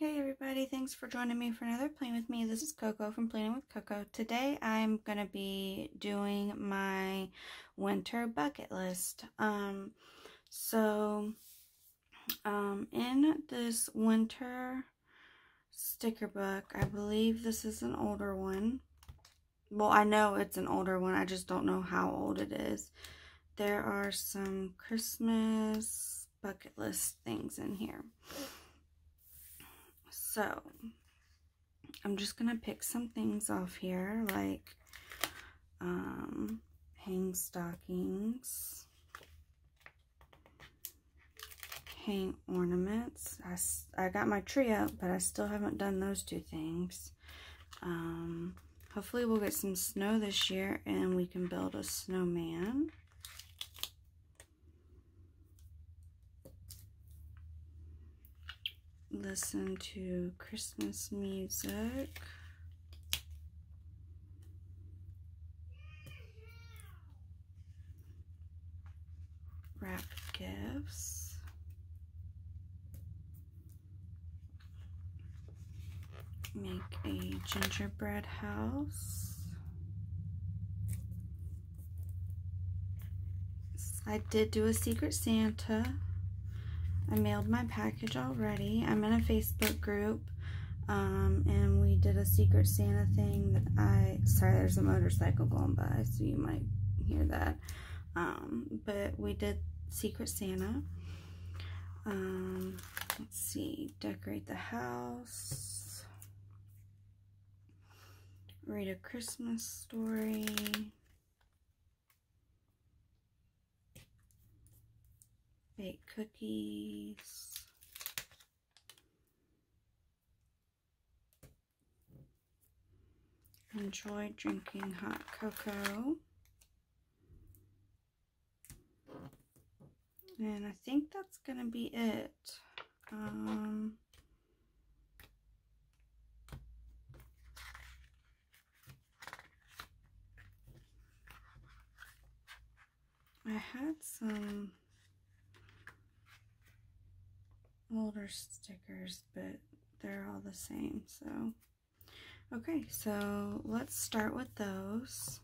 Hey everybody, thanks for joining me for another Plan With Me. This is Koko from Planning with Koko. Today I'm going to be doing my winter bucket list. Um, so, um, in this winter sticker book, I believe this is an older one. Well, I know it's an older one, I just don't know how old it is. There are some Christmas bucket list things in here. So, I'm just going to pick some things off here, like um, hang stockings, hang ornaments. I, I got my tree up, but I still haven't done those two things. Um, hopefully we'll get some snow this year and we can build a snowman. Listen to Christmas music. Wrap gifts. Make a gingerbread house. I did do a Secret Santa. I mailed my package already. I'm in a Facebook group. Um, and we did a Secret Santa thing that I, sorry, there's a motorcycle going by, so you might hear that. Um, but we did Secret Santa. Um, let's see, decorate the house. Read a Christmas story. Bake cookies. Enjoy drinking hot cocoa. And I think that's going to be it. Um, I had some older stickers, but they're all the same. So, okay, so let's start with those.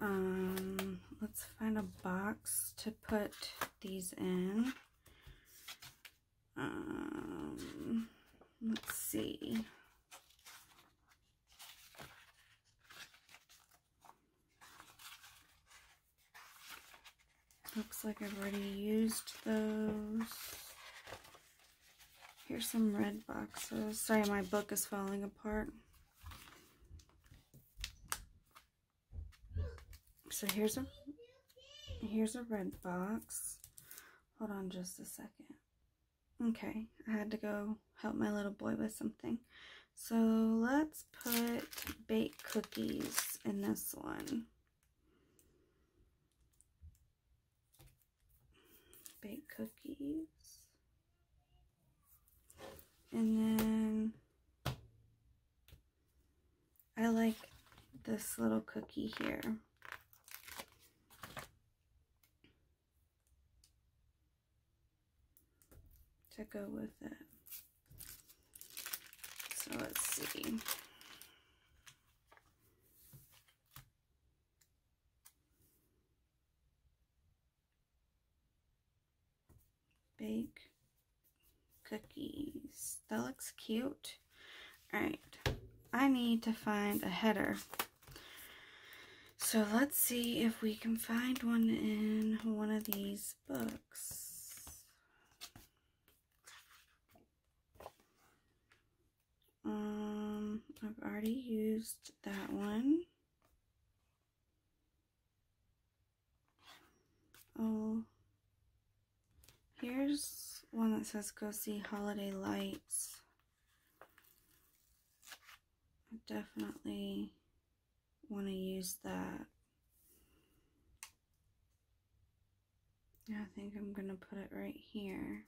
Um, let's find a box to put these in. Um, let's see. Looks like I've already used those. Here's some red boxes. Sorry, my book is falling apart. So here's a here's a red box. Hold on just a second. Okay, I had to go help my little boy with something. So let's put baked cookies in this one. Baked cookies. And then I like this little cookie here. To go with it. So let's see. bake cookies. That looks cute. Alright, I need to find a header. So let's see if we can find one in one of these books. Um, I've already used that one. Oh, Here's one that says go see holiday lights. I definitely want to use that. I think I'm going to put it right here.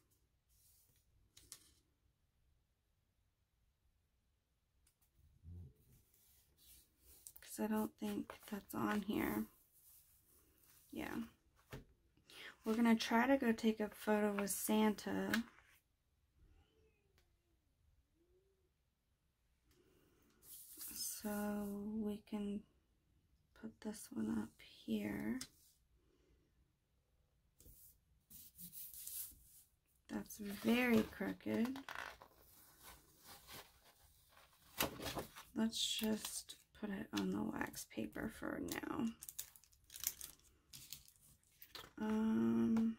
Because I don't think that's on here. Yeah. We're going to try to go take a photo with Santa. So we can put this one up here. That's very crooked. Let's just put it on the wax paper for now. Um,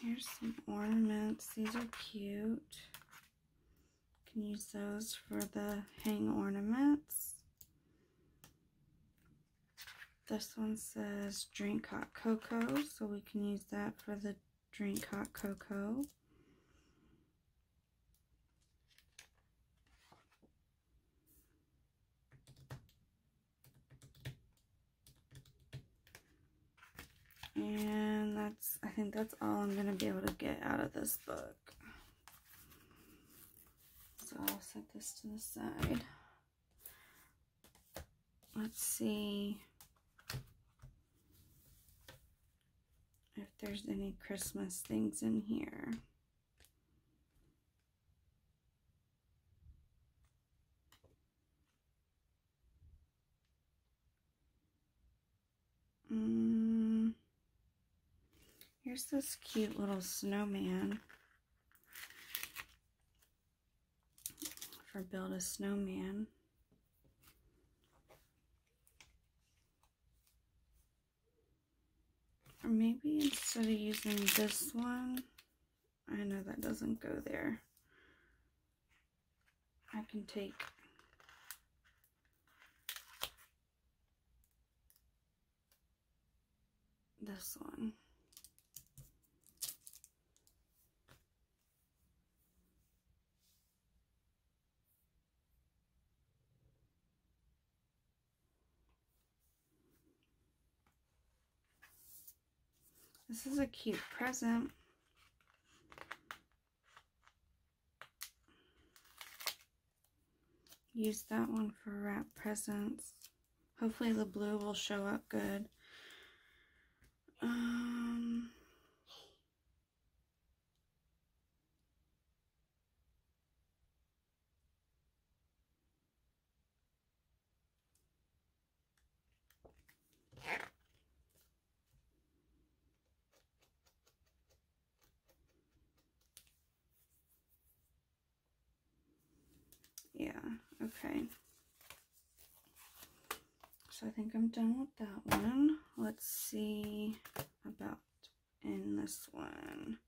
here's some ornaments. These are cute. Can use those for the hang ornaments. This one says drink hot cocoa, so we can use that for the drink hot cocoa. And that's, I think that's all I'm going to be able to get out of this book. So I'll set this to the side. Let's see if there's any Christmas things in here. Here's this cute little snowman for build a snowman. Or maybe instead of using this one, I know that doesn't go there. I can take this one. This is a cute present. Use that one for wrap presents. Hopefully the blue will show up good. Um, yeah, okay. So I think I'm done with that one. Let's see about in this one.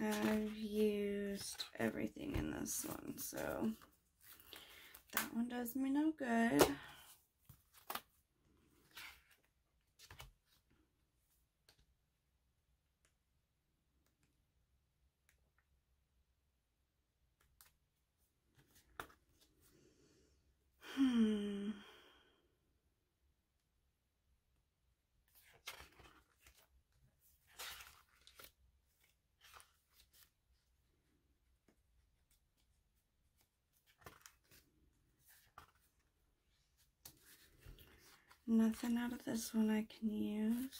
I've this one, so that one does me no good. Nothing out of this one I can use.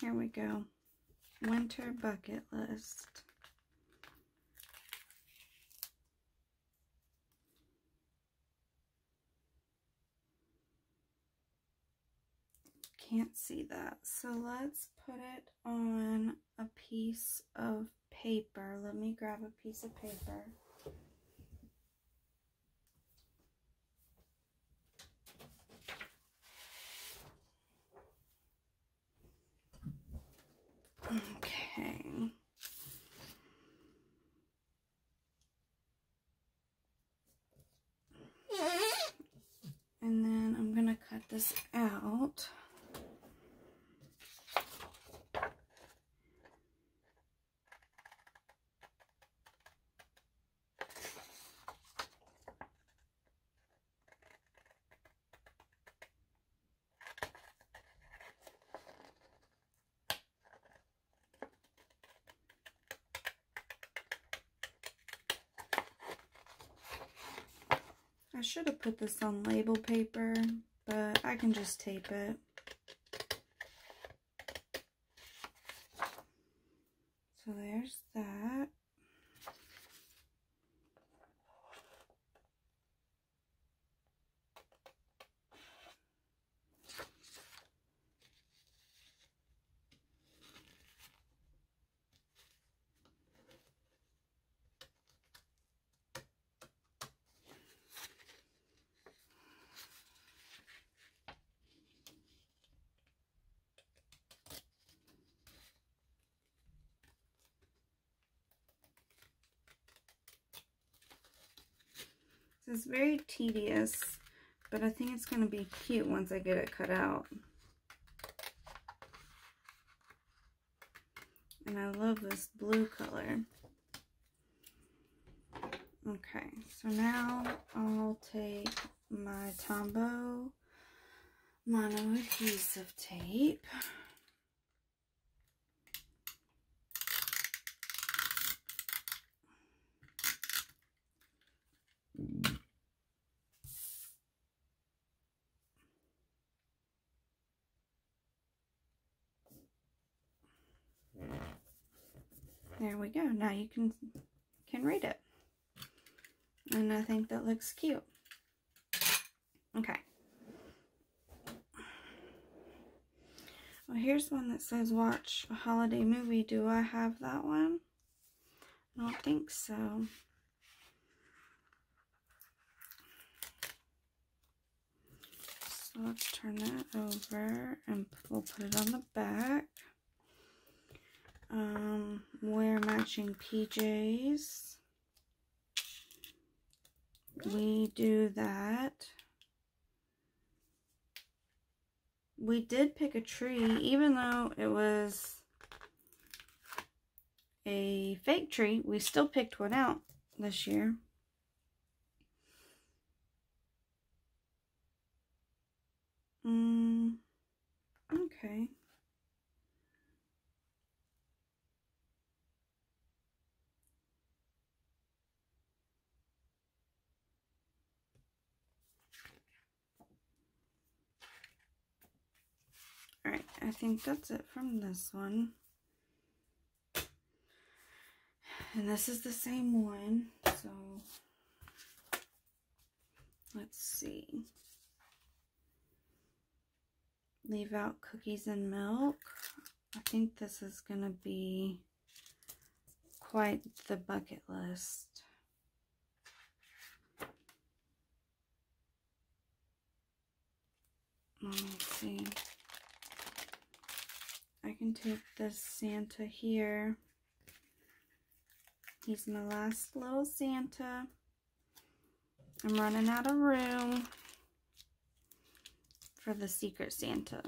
Here we go. Winter bucket list. Can't see that. So let's put it on a piece of paper. Let me grab a piece of paper. I should have put this on label paper, but I can just tape it. So there's that. It's very tedious, but I think it's going to be cute once I get it cut out. And I love this blue color. Okay, so now I'll take my Tombow mono adhesive tape. Now you can can read it. And I think that looks cute. Okay. Well, here's one that says watch a holiday movie. Do I have that one? I don't think so. So let's turn that over and we'll put it on the back. Um, wear matching PJs. We do that. We did pick a tree, even though it was a fake tree, we still picked one out this year. Mm, okay. I think that's it from this one. And this is the same one, so let's see. Leave out cookies and milk. I think this is going to be quite the bucket list. Let's see. I can take this Santa here. He's my last little Santa. I'm running out of room for the Secret Santa.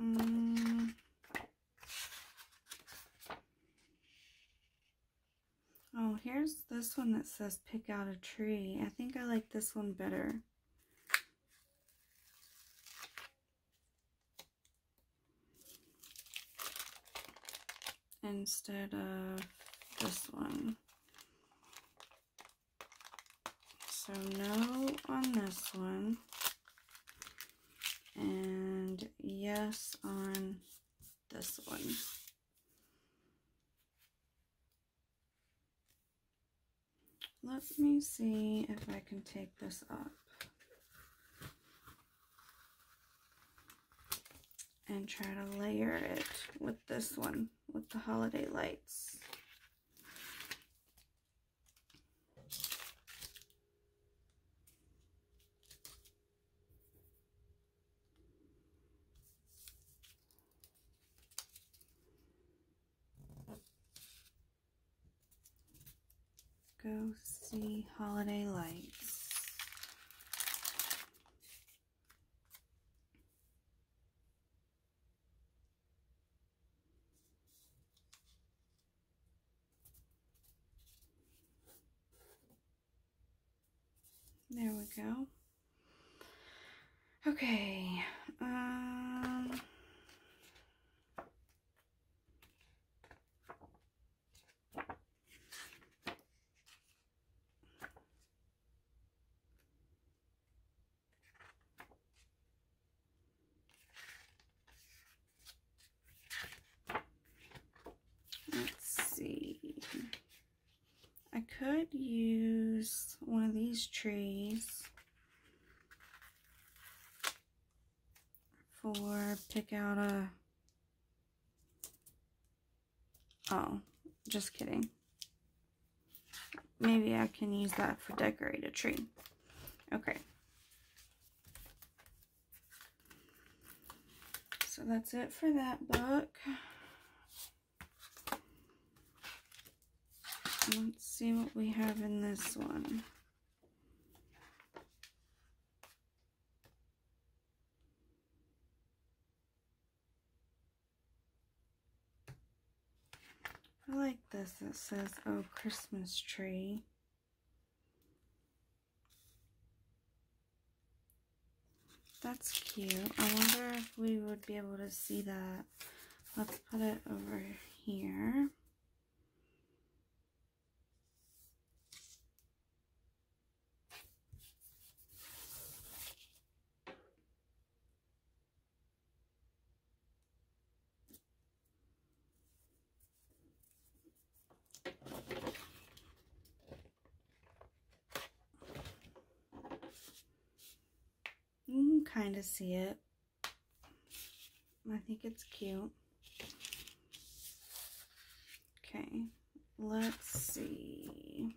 Mm. Oh, here's one that says pick out a tree. I think I like this one better. Instead of this one. So no on this one. And yes on this one. Let me see if I can take this up. And try to layer it with this one, with the holiday lights. go see holiday lights. There we go. Okay. Uh, could use one of these trees for pick out a oh just kidding. Maybe I can use that for decorate a tree. Okay. So that's it for that book let's see what we have in this one I like this. It says, oh, Christmas tree. That's cute. I wonder if we would be able to see that. Let's put it over here. You can kind of see it. I think it's cute. Okay, let's see.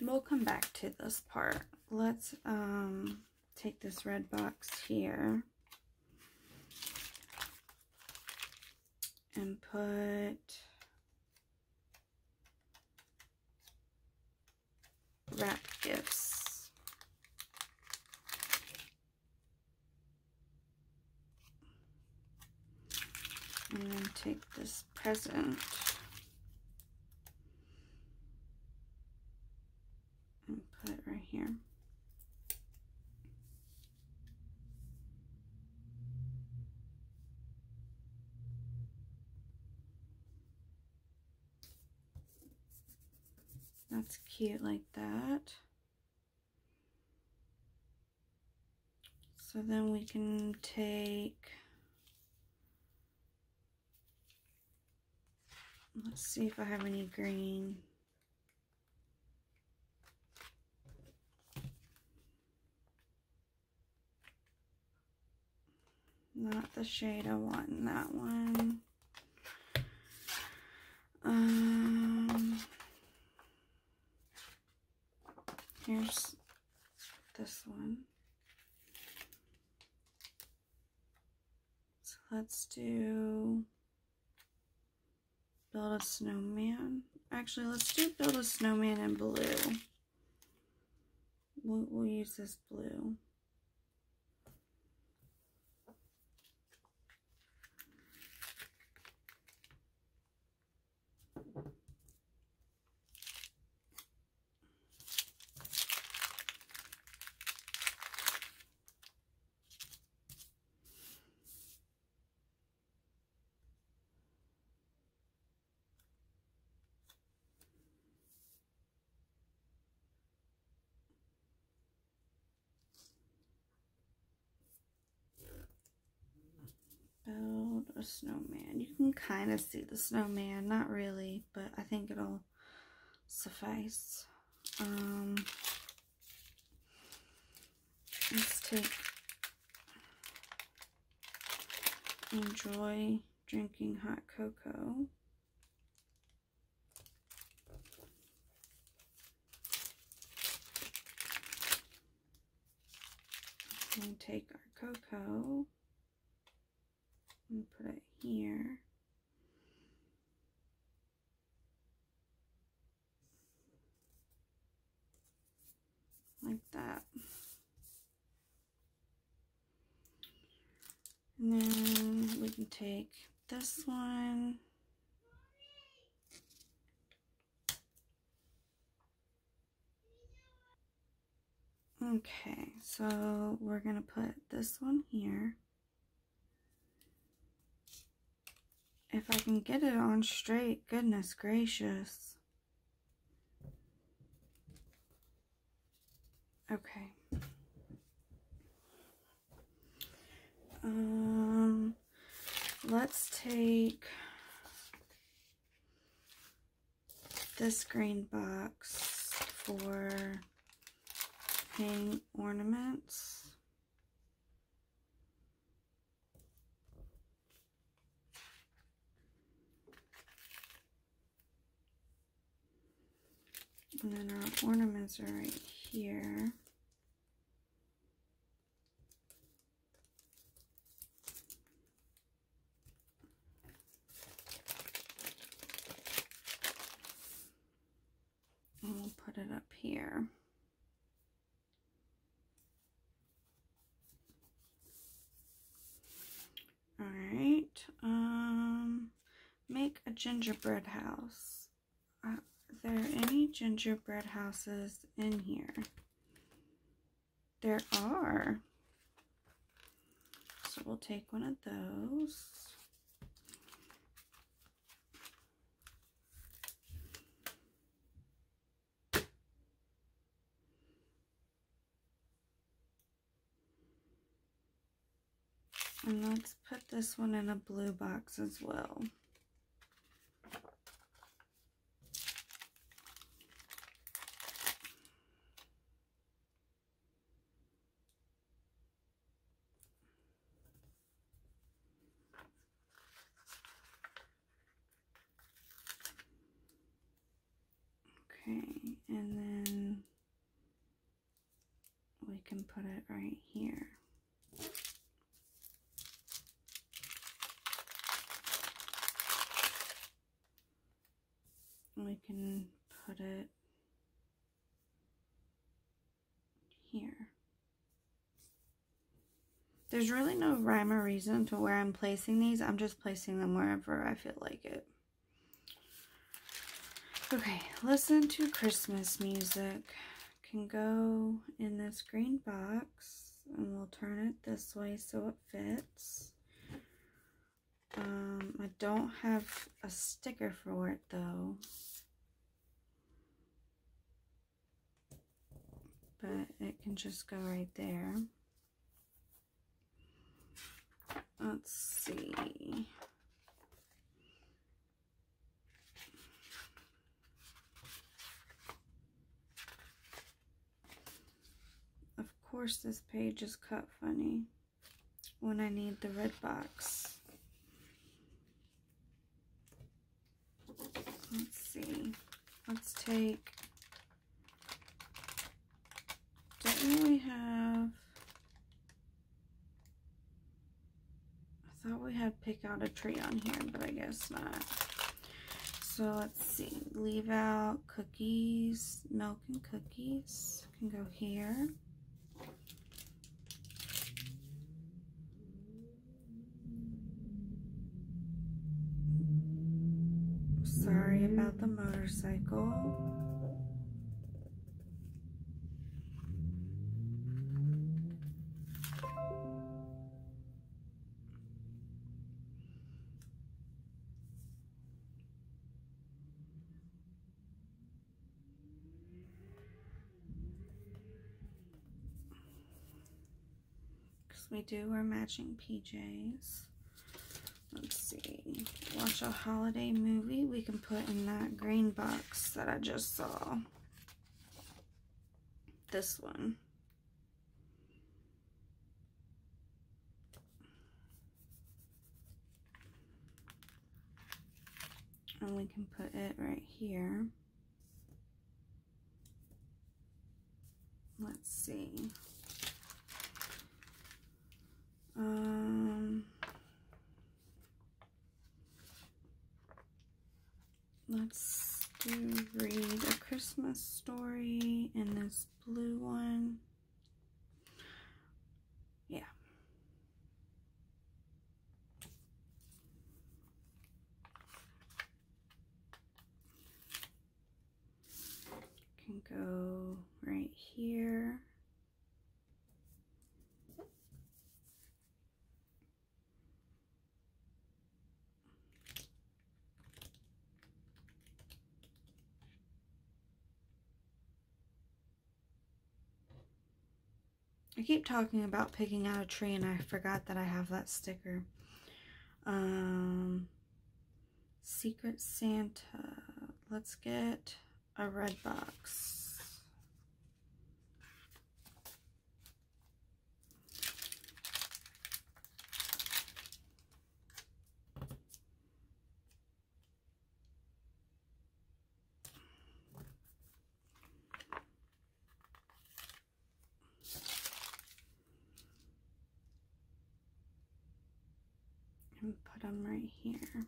We'll come back to this part. Let's um, take this red box here and put wrap gifts. And then take this present and put it right here. That's cute like that. So then we can take, let's see if I have any green. Not the shade I want in that one. Um, Here's this one. So let's do build a snowman. Actually, let's do build a snowman in blue. We'll, we'll use this blue. Build a snowman. You can kind of see the snowman, not really, but I think it'll suffice. Um, let's take enjoy drinking hot cocoa. Take our cocoa and put it here. Like that. And then we can take this one. Okay, so we're going to put this one here. If I can get it on straight, goodness gracious. Okay. Um, let's take this green box for hang ornaments. And then our ornaments are right here. And we'll put it up here. All right. Um, make a gingerbread house. Are there any gingerbread houses in here? There are. So we'll take one of those. And let's put this one in a blue box as well. Okay, and then we can put it right here. We can put it here. There's really no rhyme or reason to where I'm placing these. I'm just placing them wherever I feel like it. Okay, listen to Christmas music. Can go in this green box and we'll turn it this way so it fits. Um, I don't have a sticker for it though. But it can just go right there. Let's see. Of course this page is cut funny when I need the red box. Let's see. Let's take, didn't we have, thought we had pick out a tree on here, but I guess not. So let's see, leave out cookies, milk and cookies can go here. Sorry about the motorcycle. We do wear matching PJs. Let's see. Watch a holiday movie. We can put in that green box that I just saw. This one. And we can put it right here. Let's see. Um... Let's do read a Christmas story in this blue one. Yeah. Can go right here. I keep talking about picking out a tree and I forgot that I have that sticker. Um, Secret Santa. Let's get a red box. and put them right here.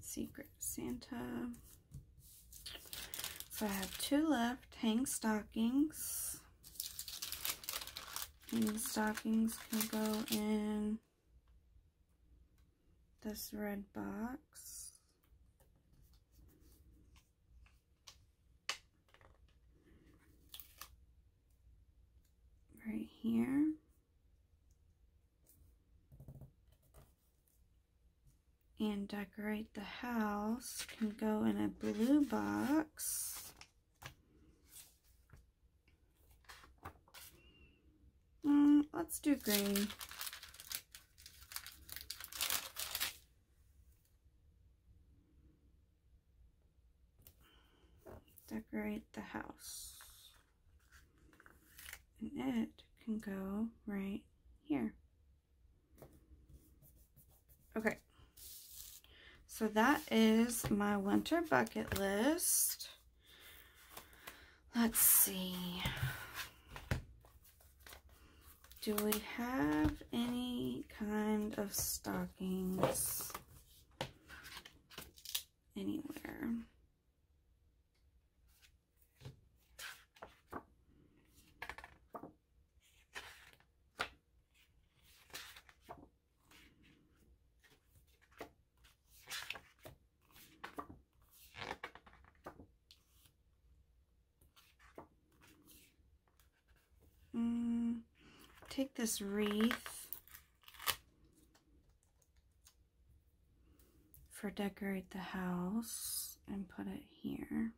Secret Santa. So I have two left, hang stockings. Hang stockings can go in this red box. Right here. And decorate the house can go in a blue box. Mm, let's do green. decorate the house. And it can go right here. Okay. So that is my winter bucket list. Let's see. Do we have any kind of stockings anywhere? Mm, take this wreath for decorate the house and put it here.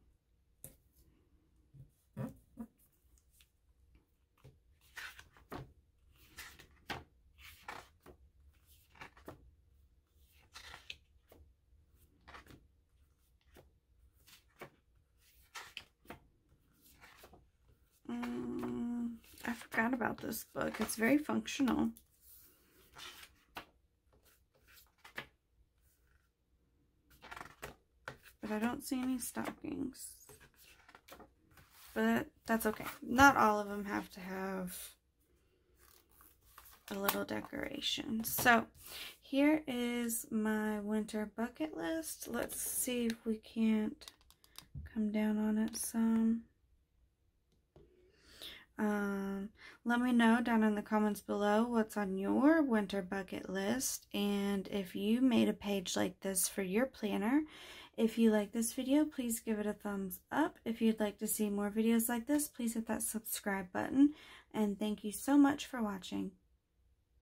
Mm, About this book. It's very functional. But I don't see any stockings. But that's okay. Not all of them have to have a little decoration. So here is my winter bucket list. Let's see if we can't come down on it some. Um, let me know down in the comments below what's on your winter bucket list and if you made a page like this for your planner. If you like this video, please give it a thumbs up. If you'd like to see more videos like this, please hit that subscribe button. And thank you so much for watching.